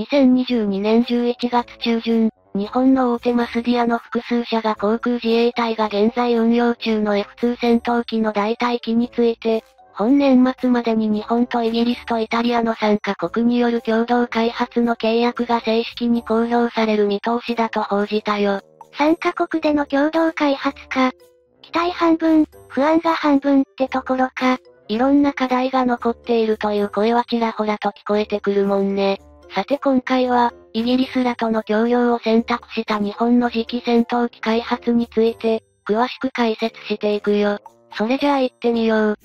2022年11月中旬、日本の大手マスディアの複数社が航空自衛隊が現在運用中の F2 戦闘機の代替機について、本年末までに日本とイギリスとイタリアの3カ国による共同開発の契約が正式に公表される見通しだと報じたよ。3カ国での共同開発か。期待半分、不安が半分ってところか。いろんな課題が残っているという声はちらほらと聞こえてくるもんね。さて今回は、イギリスらとの協業を選択した日本の次期戦闘機開発について、詳しく解説していくよ。それじゃあ行ってみよう。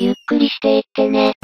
ゆっくりしていってね。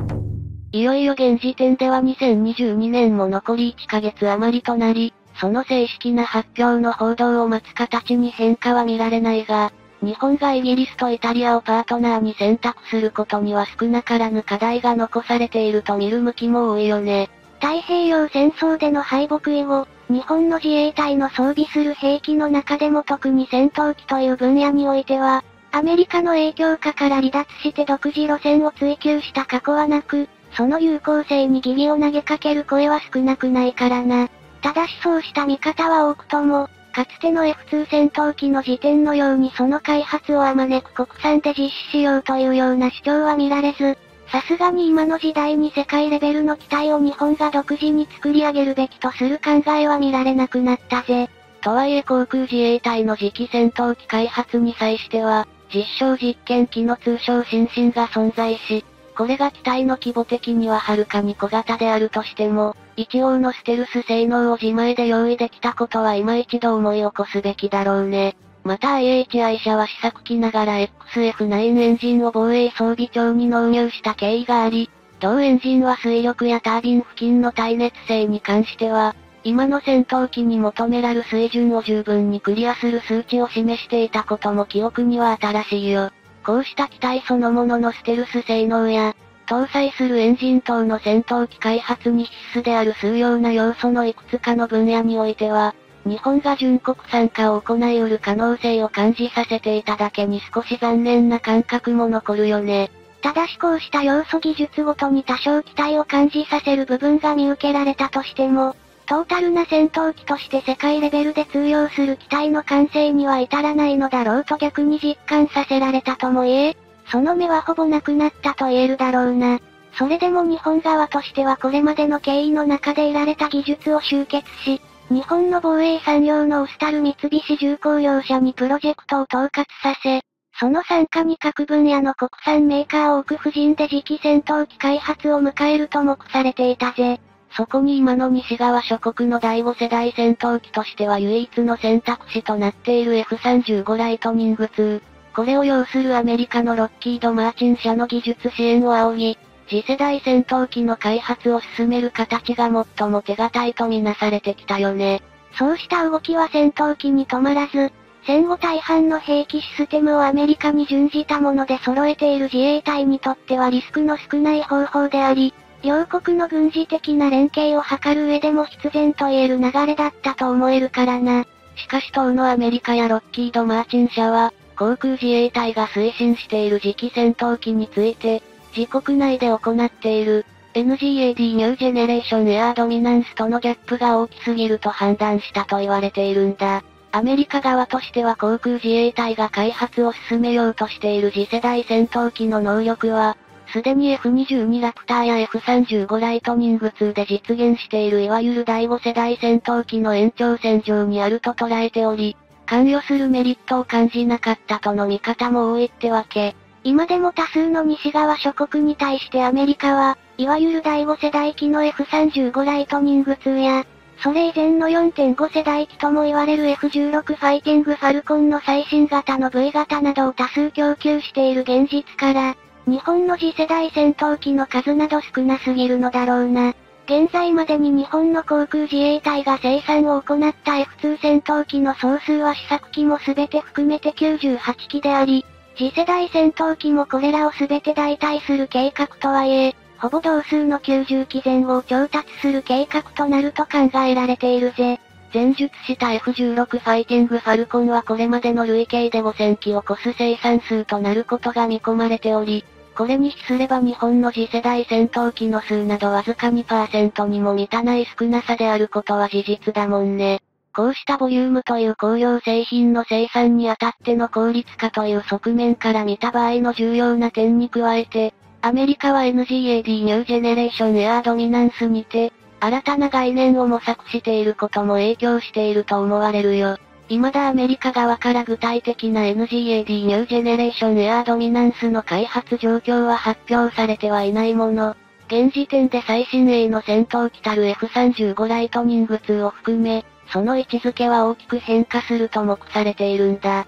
いよいよ現時点では2022年も残り1ヶ月余りとなり、その正式な発表の報道を待つ形に変化は見られないが、日本がイギリスとイタリアをパートナーに選択することには少なからぬ課題が残されていると見る向きも多いよね。太平洋戦争での敗北以後、日本の自衛隊の装備する兵器の中でも特に戦闘機という分野においては、アメリカの影響下から離脱して独自路線を追求した過去はなく、その有効性に疑義を投げかける声は少なくないからな。ただしそうした見方は多くとも、かつての F2 戦闘機の時点のようにその開発をあまねく国産で実施しようというような主張は見られず、さすがに今の時代に世界レベルの機体を日本が独自に作り上げるべきとする考えは見られなくなったぜ。とはいえ航空自衛隊の次期戦闘機開発に際しては、実証実験機の通称新進が存在し、これが機体の規模的にははるかに小型であるとしても、一応のステルス性能を自前で用意できたことは今一度思い起こすべきだろうね。また IHI 社は試作機ながら XF9 エンジンを防衛装備庁に納入した経緯があり、同エンジンは水力やタービン付近の耐熱性に関しては、今の戦闘機に求められる水準を十分にクリアする数値を示していたことも記憶には新しいよ。こうした機体そのもののステルス性能や、搭載するエンジン等の戦闘機開発に必須である数要な要素のいくつかの分野においては、日本が純国産化を行い得る可能性を感じさせていただけに少し残念な感覚も残るよね。ただしこうした要素技術ごとに多少期待を感じさせる部分が見受けられたとしても、トータルな戦闘機として世界レベルで通用する機体の完成には至らないのだろうと逆に実感させられたとも言え、その目はほぼなくなったと言えるだろうな。それでも日本側としてはこれまでの経緯の中で得られた技術を集結し、日本の防衛産業のオスタル三菱重工業者にプロジェクトを統括させ、その参加に各分野の国産メーカーを置く布陣で次期戦闘機開発を迎えると目されていたぜ。そこに今の西側諸国の第5世代戦闘機としては唯一の選択肢となっている F35 ライトニング2。これを要するアメリカのロッキード・マーチン社の技術支援を仰ぎ、次世代戦闘機の開発を進める形が最も手堅いとみなされてきたよね。そうした動きは戦闘機に止まらず、戦後大半の兵器システムをアメリカに準じたもので揃えている自衛隊にとってはリスクの少ない方法であり、両国の軍事的な連携を図る上でも必然と言える流れだったと思えるからな。しかし当のアメリカやロッキード・マーチン社は、航空自衛隊が推進している次期戦闘機について、自国内で行っている、NGAD ニュージェネレーションエアードミナンスとのギャップが大きすぎると判断したと言われているんだ。アメリカ側としては航空自衛隊が開発を進めようとしている次世代戦闘機の能力は、すでに F22 ラプターや F35 ライトニング2で実現しているいわゆる第5世代戦闘機の延長線上にあると捉えており、関与するメリットを感じなかったとの見方も多いってわけ。今でも多数の西側諸国に対してアメリカは、いわゆる第5世代機の F35 ライトニング2や、それ以前の4.5世代機とも言われる F16 ファイティングファルコンの最新型の V 型などを多数供給している現実から、日本の次世代戦闘機の数など少なすぎるのだろうな。現在までに日本の航空自衛隊が生産を行った F2 戦闘機の総数は試作機も全て含めて98機であり、次世代戦闘機もこれらを全て代替する計画とはいえ、ほぼ同数の90機前後を調達する計画となると考えられているぜ。前述した F16 ファイティングファルコンはこれまでの累計で5000機を超す生産数となることが見込まれており、これに比すれば日本の次世代戦闘機の数などわずか2%にも満たない少なさであることは事実だもんね。こうしたボリュームという工業製品の生産にあたっての効率化という側面から見た場合の重要な点に加えて、アメリカは NGAD ニュージェネレーションエアドミナンスにて、新たな概念を模索していることも影響していると思われるよ。未だアメリカ側から具体的な NGAD ニュージェネレーションエアドミナンスの開発状況は発表されてはいないもの。現時点で最新鋭の戦闘機たる F35 ライトニング2を含め、その位置づけは大きく変化すると目されているんだ。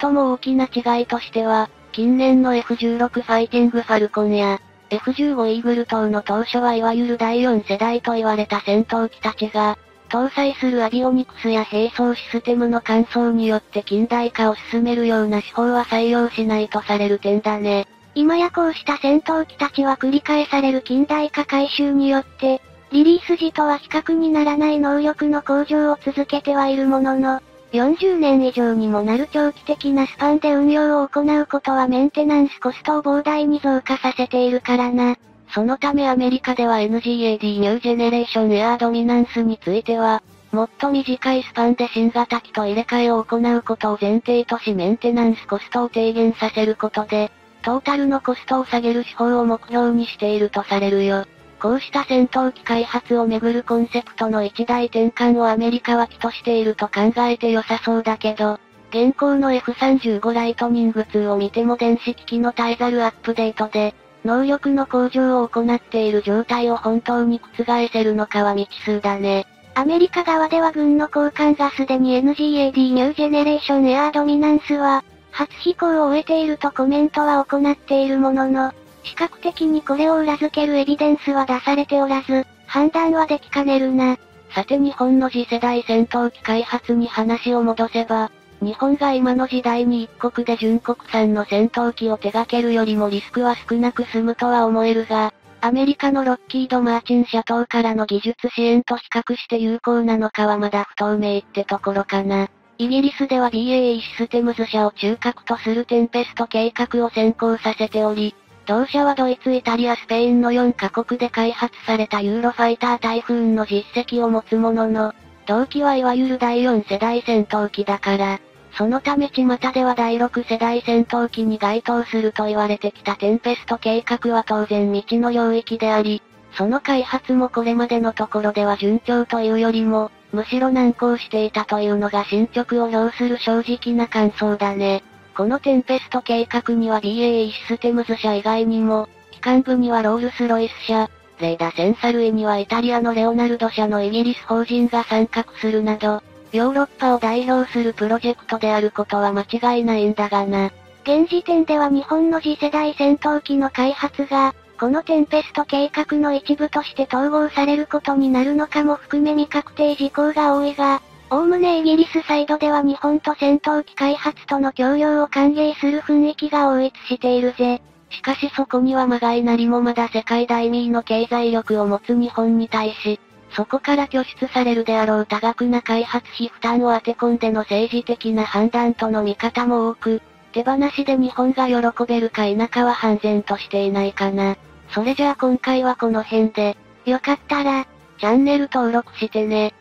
最も大きな違いとしては、近年の F16 ファイティングファルコンや、F15 イーグル等の当初はいわゆる第4世代と言われた戦闘機たちが、搭載するアビオニクスや並走システムの乾燥によって近代化を進めるような手法は採用しないとされる点だね。今やこうした戦闘機たちは繰り返される近代化改修によって、リリース時とは比較にならない能力の向上を続けてはいるものの、40年以上にもなる長期的なスパンで運用を行うことはメンテナンスコストを膨大に増加させているからな。そのためアメリカでは NGAD ニュージェネレーションエアードミナンスについては、もっと短いスパンで新型機と入れ替えを行うことを前提としメンテナンスコストを低減させることで、トータルのコストを下げる手法を目標にしているとされるよ。こうした戦闘機開発をめぐるコンセプトの一大転換をアメリカは起としていると考えて良さそうだけど、現行の F35 ライトニング2を見ても電子機器の絶えざるアップデートで、能力の向上を行っている状態を本当に覆せるのかは未知数だね。アメリカ側では軍の交換がすでに NGAD ニュージェネレーションエアードミナンスは、初飛行を終えているとコメントは行っているものの、視覚的にこれを裏付けるエビデンスは出されておらず、判断はできかねるな。さて日本の次世代戦闘機開発に話を戻せば、日本が今の時代に一国で純国産の戦闘機を手掛けるよりもリスクは少なく済むとは思えるが、アメリカのロッキード・マーチン社等からの技術支援と比較して有効なのかはまだ不透明ってところかな。イギリスでは BAE システムズ社を中核とするテンペスト計画を先行させており、同社はドイツ、イタリア、スペインの4カ国で開発されたユーロファイター台風の実績を持つものの、同機はいわゆる第4世代戦闘機だから、そのため巷では第6世代戦闘機に該当すると言われてきたテンペスト計画は当然未知の領域であり、その開発もこれまでのところでは順調というよりも、むしろ難航していたというのが進捗を要する正直な感想だね。このテンペスト計画には BAE システムズ社以外にも、機関部にはロールスロイス社、レイダセンサルイにはイタリアのレオナルド社のイギリス法人が参画するなど、ヨーロッパを代表するプロジェクトであることは間違いないんだがな。現時点では日本の次世代戦闘機の開発が、このテンペスト計画の一部として統合されることになるのかも含め未確定事項が多いが、おおむねイギリスサイドでは日本と戦闘機開発との協業を歓迎する雰囲気が統一しているぜ。しかしそこにはまがいなりもまだ世界第2位の経済力を持つ日本に対し、そこから拠出されるであろう多額な開発費負担を当て込んでの政治的な判断との見方も多く、手放しで日本が喜べるか否かは判然としていないかな。それじゃあ今回はこの辺で、よかったら、チャンネル登録してね。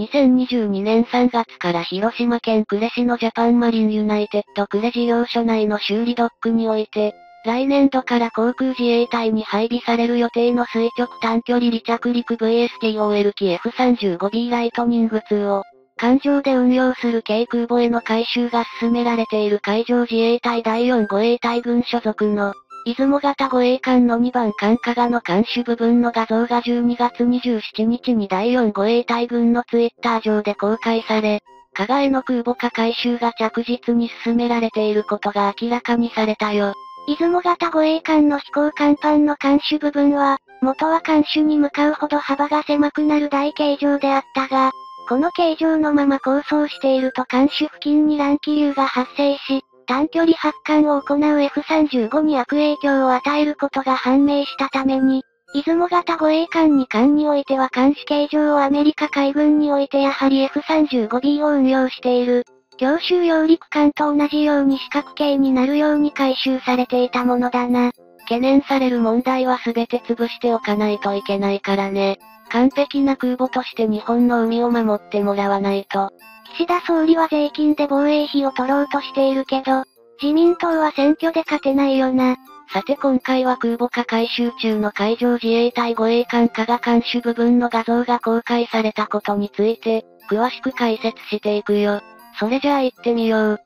2022年3月から広島県呉市のジャパンマリンユナイテッド呉事業所内の修理ドックにおいて、来年度から航空自衛隊に配備される予定の垂直短距離離着陸 VSTOL 機 F35B ライトニング2を、艦上で運用する軽空母への改修が進められている海上自衛隊第4護衛隊群所属の、出雲型護衛艦の2番艦加賀の艦首部分の画像が12月27日に第4護衛隊軍のツイッター上で公開され、加賀への空母化改修が着実に進められていることが明らかにされたよ。出雲型護衛艦の飛行甲板の艦首部分は、元は艦首に向かうほど幅が狭くなる大形状であったが、この形状のまま構想していると艦首付近に乱気流が発生し、短距離発艦を行う F35 に悪影響を与えることが判明したために、出雲型護衛艦に艦においては監視形状をアメリカ海軍においてやはり F35B を運用している。強襲揚陸艦と同じように四角形になるように回収されていたものだな。懸念される問題は全て潰しておかないといけないからね。完璧な空母として日本の海を守ってもらわないと。岸田総理は税金で防衛費を取ろうとしているけど、自民党は選挙で勝てないよな。さて今回は空母化回収中の海上自衛隊護衛艦加賀艦首部分の画像が公開されたことについて、詳しく解説していくよ。それじゃあ行ってみよう。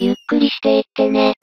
ゆっくりしていってね。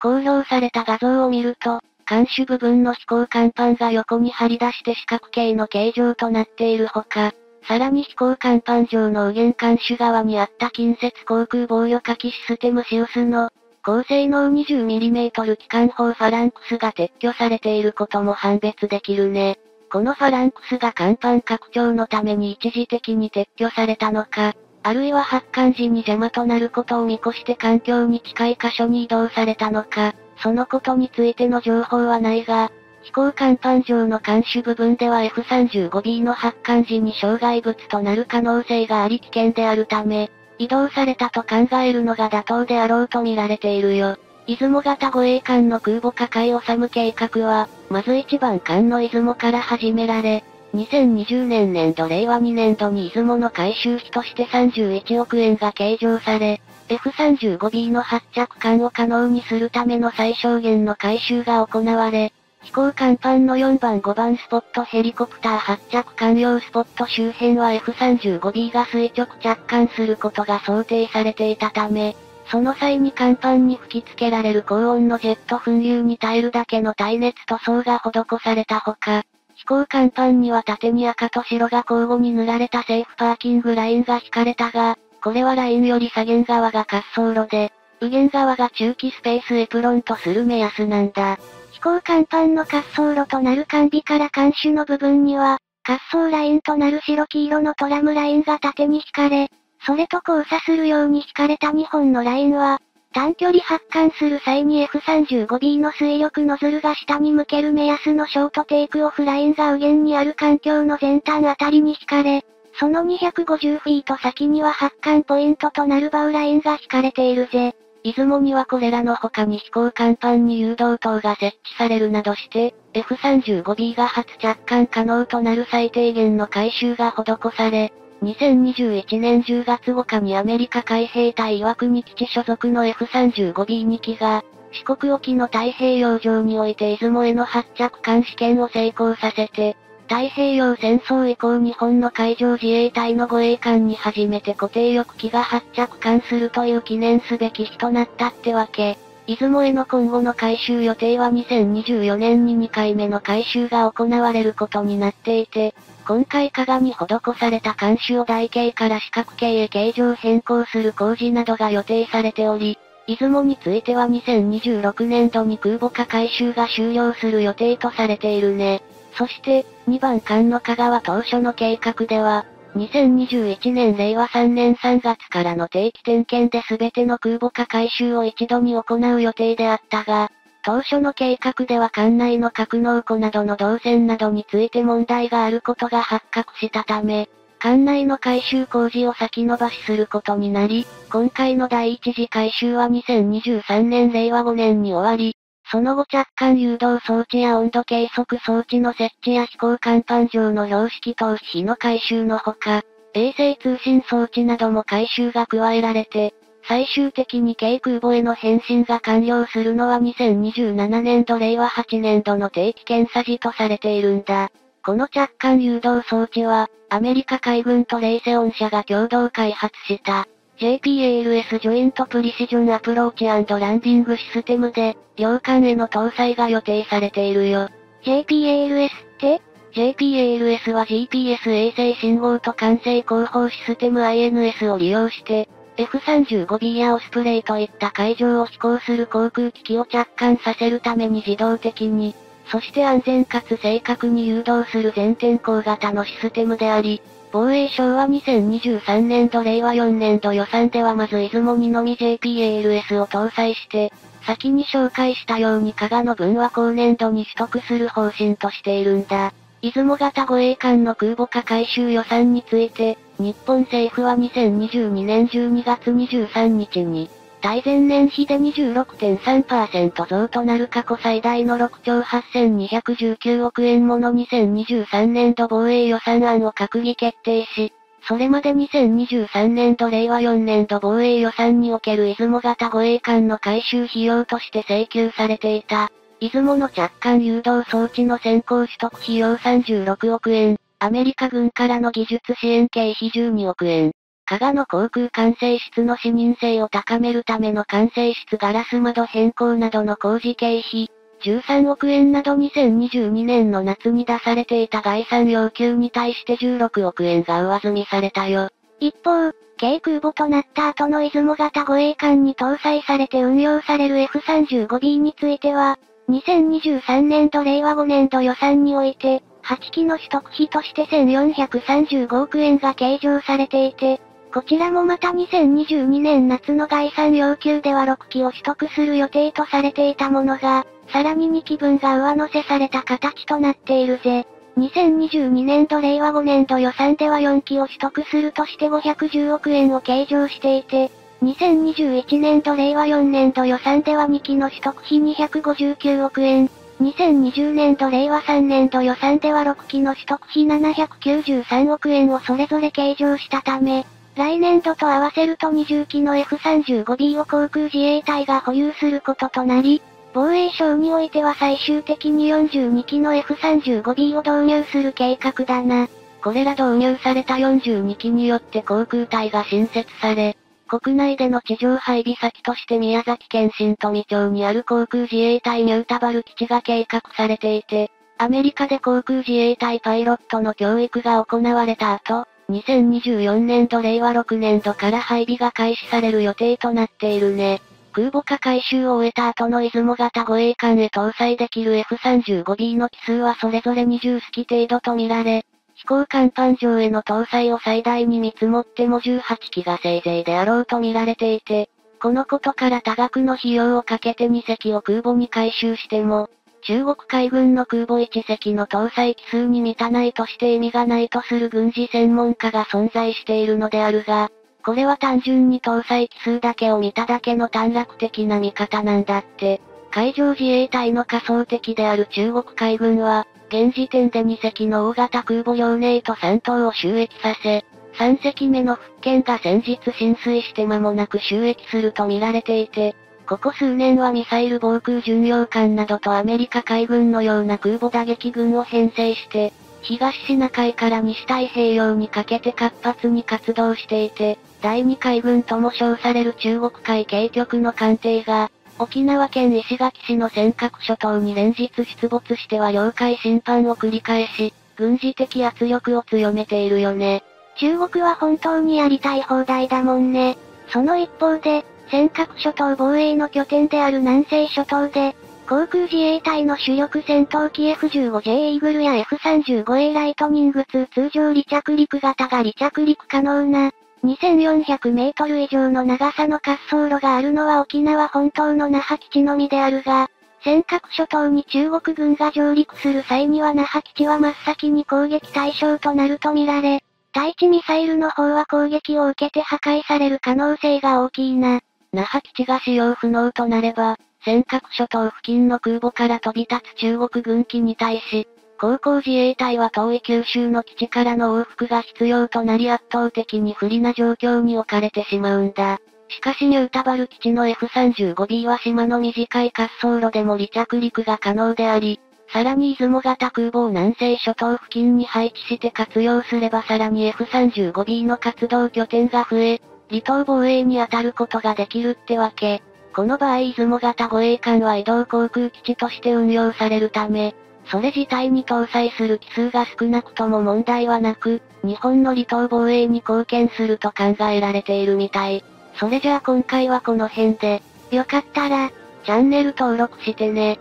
公表された画像を見ると、艦首部分の飛行甲板が横に張り出して四角形の形状となっているほか、さらに飛行甲板上の右舷艦首側にあった近接航空防御火器システムシウスの高性能 20mm 機関砲ファランクスが撤去されていることも判別できるね。このファランクスが甲板拡張のために一時的に撤去されたのか、あるいは発艦時に邪魔となることを見越して環境に近い箇所に移動されたのか、そのことについての情報はないが、飛行甲板上の艦首部分では F35B の発艦時に障害物となる可能性があり危険であるため、移動されたと考えるのが妥当であろうと見られているよ。出雲型護衛艦の空母化海治計画は、まず一番艦の出雲から始められ、2020年年度令和2年度に出雲の回収費として31億円が計上され、F35B の発着艦を可能にするための最小限の回収が行われ、飛行甲板の4番5番スポットヘリコプター発着艦用スポット周辺は F35B が垂直着艦することが想定されていたため、その際に甲板に吹き付けられる高温のジェット噴流に耐えるだけの耐熱塗装が施されたほか、飛行甲板には縦に赤と白が交互に塗られたセーフパーキングラインが引かれたが、これはラインより左舷側が滑走路で、右舷側が中期スペースエプロンとする目安なんだ。飛行甲板の滑走路となる艦尾から艦首の部分には、滑走ラインとなる白黄色のトラムラインが縦に引かれ、それと交差するように引かれた2本のラインは、短距離発艦する際に F35B の水力ノズルが下に向ける目安のショートテイクオフラインが右舷にある環境の前端あたりに引かれ、その250フィート先には発艦ポイントとなるバウラインが引かれているぜ。出雲にはこれらの他に飛行甲板に誘導灯が設置されるなどして、F35B が初着艦可能となる最低限の回収が施され、2021年10月5日にアメリカ海兵隊岩国基地所属の F35B2 機が、四国沖の太平洋上において出雲への発着艦試験を成功させて、太平洋戦争以降日本の海上自衛隊の護衛艦に初めて固定翼機が発着艦するという記念すべき日となったってわけ。出雲への今後の回収予定は2024年に2回目の回収が行われることになっていて、今回加賀に施された監視を台形から四角形へ形状変更する工事などが予定されており、出雲については2026年度に空母化回収が終了する予定とされているね。そして、2番艦の香川当初の計画では、2021年令和3年3月からの定期点検で全ての空母化回収を一度に行う予定であったが、当初の計画では艦内の格納庫などの動線などについて問題があることが発覚したため、艦内の回収工事を先延ばしすることになり、今回の第一次回収は2023年令和5年に終わり、その後着艦誘導装置や温度計測装置の設置や飛行甲板上の標識投資の回収のほか、衛星通信装置なども回収が加えられて、最終的に軽空母への返信が完了するのは2027年度令和8年度の定期検査時とされているんだ。この着艦誘導装置は、アメリカ海軍とレイセオン社が共同開発した、JPALS ジョイントプリシジョンアプローチランディングシステムで、両艦への搭載が予定されているよ。JPALS って ?JPALS は GPS 衛星信号と管制広報システム INS を利用して、F35B やオスプレイといった海上を飛行する航空機器を着艦させるために自動的に、そして安全かつ正確に誘導する全天候型のシステムであり、防衛省は2023年度令和4年度予算ではまず出雲にのみ JPALS を搭載して、先に紹介したように加賀の分は後年度に取得する方針としているんだ。出雲型護衛艦の空母化回収予算について、日本政府は2022年12月23日に、対前年比で26.3%増となる過去最大の6兆8219億円もの2023年度防衛予算案を閣議決定し、それまで2023年度令和4年度防衛予算における出雲型護衛艦の回収費用として請求されていた、出雲の着艦誘導装置の先行取得費用36億円、アメリカ軍からの技術支援経費12億円、加賀の航空管制室の視認性を高めるための管制室ガラス窓変更などの工事経費、13億円など2022年の夏に出されていた概算要求に対して16億円が上積みされたよ。一方、軽空母となった後の出雲型護衛艦に搭載されて運用される F35B については、2023年度令和5年度予算において、8機の取得費として1435億円が計上されていて、こちらもまた2022年夏の概算要求では6機を取得する予定とされていたものが、さらに2機分が上乗せされた形となっているぜ。2022年度令和5年度予算では4機を取得するとして510億円を計上していて、2021年度令和4年度予算では2機の取得費259億円、2020年度令和3年度予算では6機の取得費793億円をそれぞれ計上したため、来年度と合わせると20機の F35B を航空自衛隊が保有することとなり、防衛省においては最終的に42機の F35B を導入する計画だな。これら導入された42機によって航空隊が新設され、国内での地上配備先として宮崎県新富町にある航空自衛隊ニュータバル基地が計画されていて、アメリカで航空自衛隊パイロットの教育が行われた後、2024年度令和6年度から配備が開始される予定となっているね。空母化改修を終えた後の出雲型護衛艦へ搭載できる F35B の機数はそれぞれ20機程度とみられ、飛行甲板上への搭載を最大に見積もっても18機がせいぜいであろうと見られていて、このことから多額の費用をかけて2隻を空母に回収しても、中国海軍の空母1隻の搭載機数に満たないとして意味がないとする軍事専門家が存在しているのであるが、これは単純に搭載機数だけを見ただけの短絡的な見方なんだって。海上自衛隊の仮想敵である中国海軍は、現時点で2隻の大型空母遼寧と3頭を収益させ、3隻目の福建が先日浸水して間もなく収益すると見られていて、ここ数年はミサイル防空巡洋艦などとアメリカ海軍のような空母打撃群を編成して、東シナ海から西太平洋にかけて活発に活動していて、第二海軍とも称される中国海警局の艦艇が、沖縄県石垣市の尖閣諸島に連日出没しては領海侵犯を繰り返し、軍事的圧力を強めているよね。中国は本当にやりたい放題だもんね。その一方で、尖閣諸島防衛の拠点である南西諸島で、航空自衛隊の主力戦闘機 F15J イーグルや F35A ライトニング2通常離着陸型が離着陸可能な、2400メートル以上の長さの滑走路があるのは沖縄本島の那覇基地のみであるが、尖閣諸島に中国軍が上陸する際には那覇基地は真っ先に攻撃対象となるとみられ、対地ミサイルの方は攻撃を受けて破壊される可能性が大きいな。那覇基地が使用不能となれば、尖閣諸島付近の空母から飛び立つ中国軍機に対し、航行自衛隊は遠い九州の基地からの往復が必要となり圧倒的に不利な状況に置かれてしまうんだ。しかしニュータバル基地の F35B は島の短い滑走路でも離着陸が可能であり、さらに出雲型空母を南西諸島付近に配置して活用すればさらに F35B の活動拠点が増え、離島防衛に当たることができるってわけ。この場合出雲型護衛艦は移動航空基地として運用されるため、それ自体に搭載する機数が少なくとも問題はなく、日本の離島防衛に貢献すると考えられているみたい。それじゃあ今回はこの辺で、よかったら、チャンネル登録してね。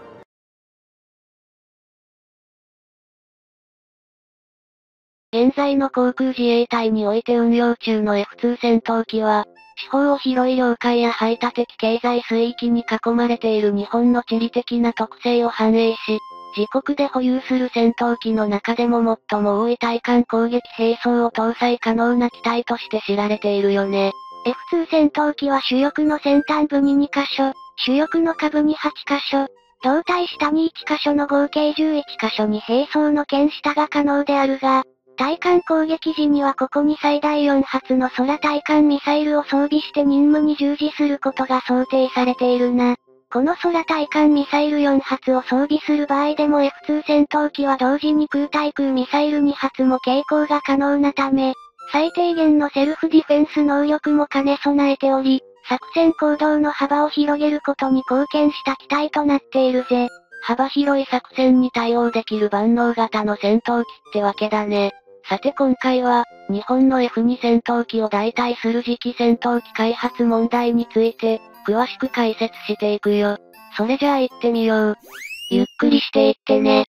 現在の航空自衛隊において運用中の F2 戦闘機は、四方を広い領海や排他的経済水域に囲まれている日本の地理的な特性を反映し、自国で保有する戦闘機の中でも最も多い対艦攻撃兵装を搭載可能な機体として知られているよね。F2 戦闘機は主翼の先端部に2箇所、主翼の下部に8箇所、胴体下に1箇所の合計11箇所に兵装の剣下が可能であるが、対艦攻撃時にはここに最大4発の空対艦ミサイルを装備して任務に従事することが想定されているな。この空対艦ミサイル4発を装備する場合でも F2 戦闘機は同時に空対空ミサイル2発も携行が可能なため、最低限のセルフディフェンス能力も兼ね備えており、作戦行動の幅を広げることに貢献した機体となっているぜ。幅広い作戦に対応できる万能型の戦闘機ってわけだね。さて今回は、日本の F2 戦闘機を代替する次期戦闘機開発問題について、詳しく解説していくよ。それじゃあ行ってみよう。ゆっくりしていってね。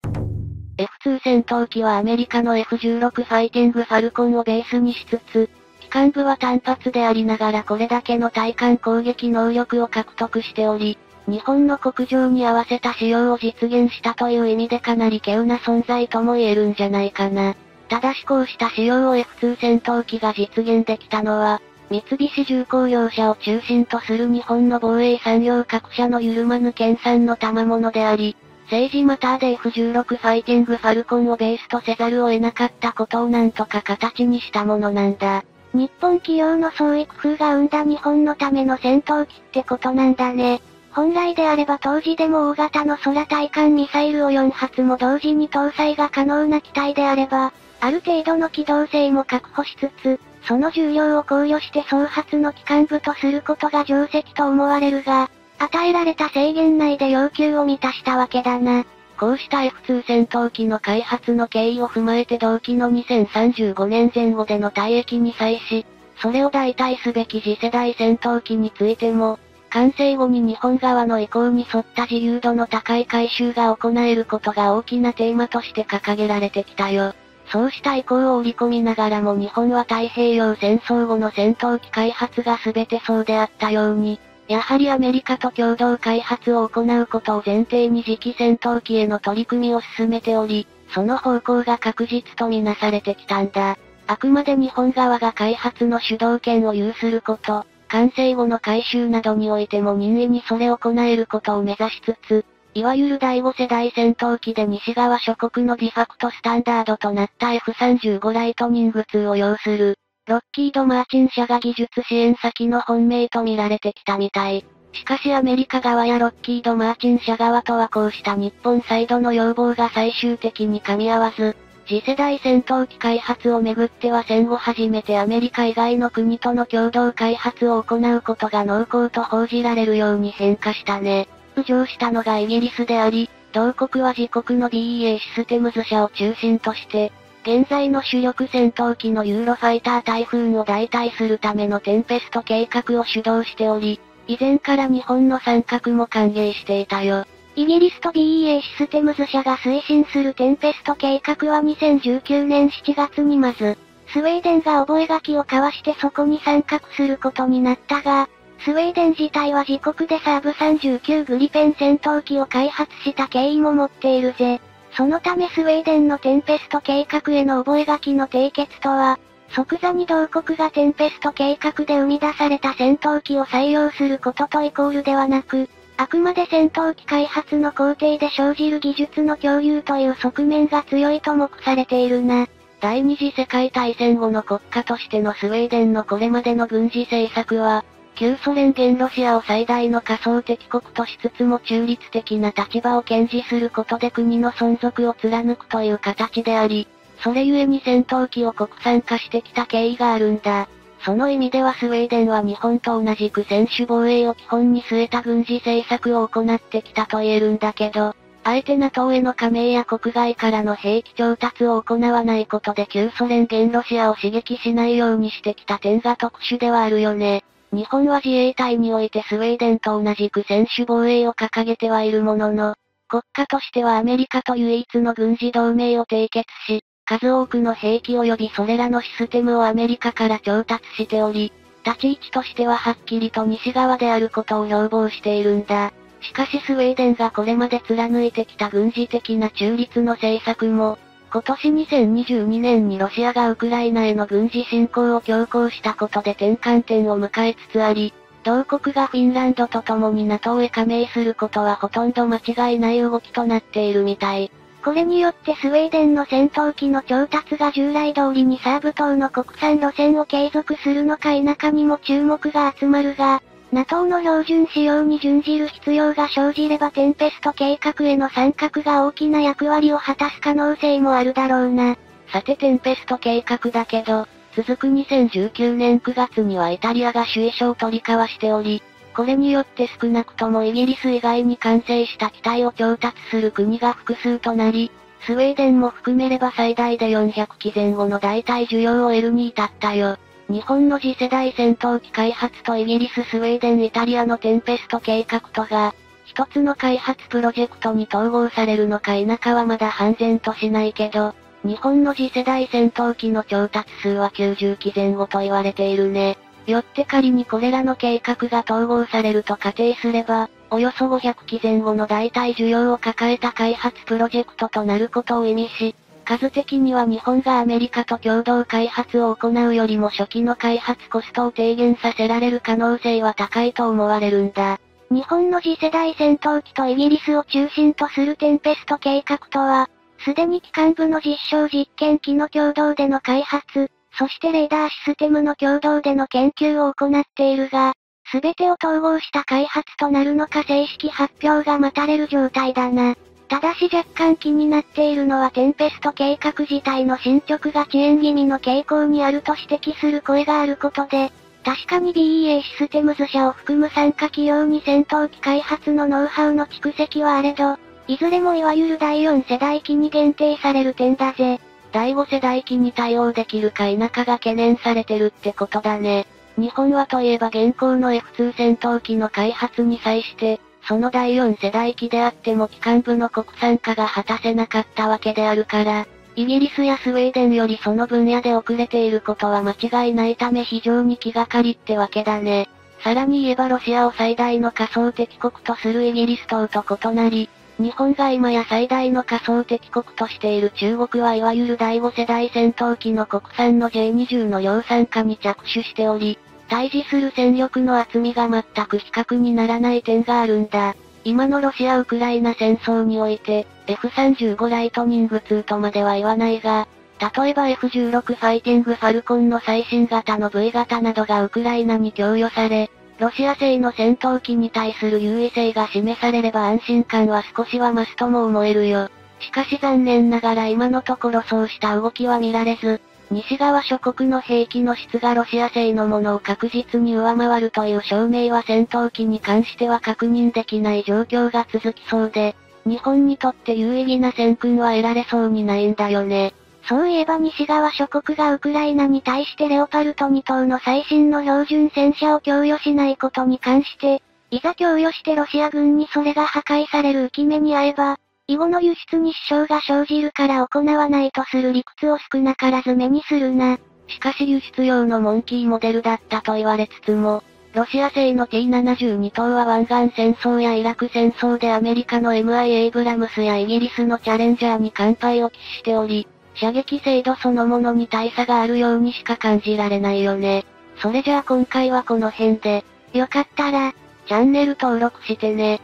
F2 戦闘機はアメリカの F16 ファイティングファルコンをベースにしつつ、機関部は単発でありながらこれだけの対艦攻撃能力を獲得しており、日本の国情に合わせた仕様を実現したという意味でかなり稀有な存在とも言えるんじゃないかな。ただしこうした仕様を F2 戦闘機が実現できたのは、三菱重工業者を中心とする日本の防衛産業各社の緩まぬ研鑽の賜物であり、政治マターで F16 ファイティングファルコンをベースとせざるを得なかったことをなんとか形にしたものなんだ。日本企業の創意工夫が生んだ日本のための戦闘機ってことなんだね。本来であれば当時でも大型の空対艦ミサイルを4発も同時に搭載が可能な機体であれば、ある程度の機動性も確保しつつ、その重量を考慮して総発の機関部とすることが定石と思われるが、与えられた制限内で要求を満たしたわけだな。こうした F2 戦闘機の開発の経緯を踏まえて同期の2035年前後での退役に際し、それを代替すべき次世代戦闘機についても、完成後に日本側の意向に沿った自由度の高い改修が行えることが大きなテーマとして掲げられてきたよ。そうした意向を織り込みながらも日本は太平洋戦争後の戦闘機開発が全てそうであったように、やはりアメリカと共同開発を行うことを前提に次期戦闘機への取り組みを進めており、その方向が確実とみなされてきたんだ。あくまで日本側が開発の主導権を有すること、完成後の改修などにおいても任意にそれを行えることを目指しつつ、いわゆる第5世代戦闘機で西側諸国のディファクトスタンダードとなった F35 ライトニング2を擁する、ロッキード・マーチン社が技術支援先の本命と見られてきたみたい。しかしアメリカ側やロッキード・マーチン社側とはこうした日本サイドの要望が最終的に噛み合わず、次世代戦闘機開発をめぐっては戦後初めてアメリカ以外の国との共同開発を行うことが濃厚と報じられるように変化したね。浮上したのがイギリスであり、同国は自国の BEA システムズ社を中心として、現在の主力戦闘機のユーロファイター台風を代替するためのテンペスト計画を主導しており、以前から日本の参画も歓迎していたよ。イギリスと BEA システムズ社が推進するテンペスト計画は2019年7月にまず、スウェーデンが覚書を交わしてそこに参画することになったが、スウェーデン自体は自国でサーブ39グリペン戦闘機を開発した経緯も持っているぜ。そのためスウェーデンのテンペスト計画への覚書の締結とは、即座に同国がテンペスト計画で生み出された戦闘機を採用することとイコールではなく、あくまで戦闘機開発の工程で生じる技術の共有という側面が強いと目されているな。第二次世界大戦後の国家としてのスウェーデンのこれまでの軍事政策は、旧ソ連現ロシアを最大の仮想敵国としつつも中立的な立場を堅持することで国の存続を貫くという形であり、それゆえに戦闘機を国産化してきた経緯があるんだ。その意味ではスウェーデンは日本と同じく専守防衛を基本に据えた軍事政策を行ってきたと言えるんだけど、あえて NATO への加盟や国外からの兵器調達を行わないことで旧ソ連現ロシアを刺激しないようにしてきた点が特殊ではあるよね。日本は自衛隊においてスウェーデンと同じく専守防衛を掲げてはいるものの、国家としてはアメリカと唯一の軍事同盟を締結し、数多くの兵器及びそれらのシステムをアメリカから調達しており、立ち位置としてははっきりと西側であることを標榜しているんだ。しかしスウェーデンがこれまで貫いてきた軍事的な中立の政策も、今年2022年にロシアがウクライナへの軍事侵攻を強行したことで転換点を迎えつつあり、同国がフィンランドと共に NATO へ加盟することはほとんど間違いない動きとなっているみたい。これによってスウェーデンの戦闘機の調達が従来通りにサーブ島の国産路線を継続するのか否かにも注目が集まるが、NATO の標準仕様に準じる必要が生じればテンペスト計画への参画が大きな役割を果たす可能性もあるだろうな。さてテンペスト計画だけど、続く2019年9月にはイタリアが首位賞を取り交わしており、これによって少なくともイギリス以外に完成した機体を調達する国が複数となり、スウェーデンも含めれば最大で400機前後の代替需要を得るに至ったよ。日本の次世代戦闘機開発とイギリス、スウェーデン、イタリアのテンペスト計画とが、一つの開発プロジェクトに統合されるのか否かはまだ判然としないけど、日本の次世代戦闘機の調達数は90機前後と言われているね。よって仮にこれらの計画が統合されると仮定すれば、およそ500機前後の代替需要を抱えた開発プロジェクトとなることを意味し、数的には日本がアメリカと共同開発を行うよりも初期の開発コストを低減させられる可能性は高いと思われるんだ。日本の次世代戦闘機とイギリスを中心とするテンペスト計画とは、すでに機関部の実証実験機の共同での開発、そしてレーダーシステムの共同での研究を行っているが、すべてを統合した開発となるのか正式発表が待たれる状態だな。ただし若干気になっているのはテンペスト計画自体の進捗が遅延気味の傾向にあると指摘する声があることで、確かに BEA システムズ社を含む参加企業に戦闘機開発のノウハウの蓄積はあれど、いずれもいわゆる第4世代機に限定される点だぜ。第5世代機に対応できるか否かが懸念されてるってことだね。日本はといえば現行の F2 戦闘機の開発に際して、その第4世代機であっても機関部の国産化が果たせなかったわけであるから、イギリスやスウェーデンよりその分野で遅れていることは間違いないため非常に気がかりってわけだね。さらに言えばロシアを最大の仮想敵国とするイギリス等と異なり、日本が今や最大の仮想敵国としている中国はいわゆる第5世代戦闘機の国産の J20 の量産化に着手しており、対峙する戦力の厚みが全く比較にならない点があるんだ。今のロシア・ウクライナ戦争において、F35 ライトニング2とまでは言わないが、例えば F16 ファイティングファルコンの最新型の V 型などがウクライナに供与され、ロシア製の戦闘機に対する優位性が示されれば安心感は少しは増すとも思えるよ。しかし残念ながら今のところそうした動きは見られず、西側諸国の兵器の質がロシア製のものを確実に上回るという証明は戦闘機に関しては確認できない状況が続きそうで、日本にとって有意義な戦訓は得られそうにないんだよね。そういえば西側諸国がウクライナに対してレオパルト2頭の最新の標準戦車を供与しないことに関して、いざ供与してロシア軍にそれが破壊される浮き目に遭えば、以後の輸出に支障が生じるから行わないとする理屈を少なからず目にするな。しかし輸出用のモンキーモデルだったと言われつつも、ロシア製の T72 等は湾岸戦争やイラク戦争でアメリカの MI エイブラムスやイギリスのチャレンジャーに乾杯を期しており、射撃精度そのものに大差があるようにしか感じられないよね。それじゃあ今回はこの辺で、よかったら、チャンネル登録してね。